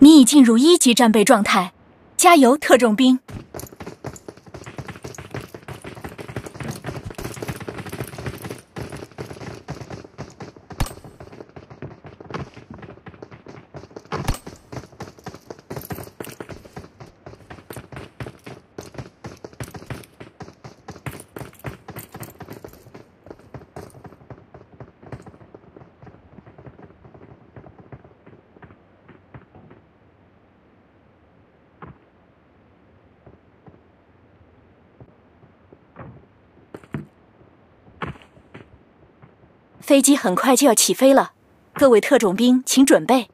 你已进入一级战备状态，加油，特种兵！飞机很快就要起飞了，各位特种兵，请准备。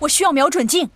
我需要瞄准镜。